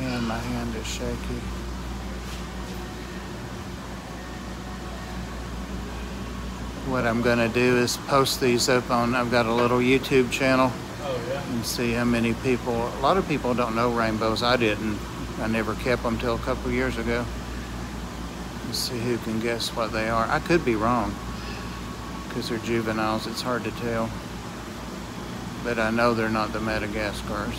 My hand is shaky. What I'm gonna do is post these up on, I've got a little YouTube channel Oh, yeah. and see how many people, a lot of people don't know rainbows. I didn't. I never kept them till a couple years ago. Let's see who can guess what they are. I could be wrong because they're juveniles. It's hard to tell. But I know they're not the Madagascars.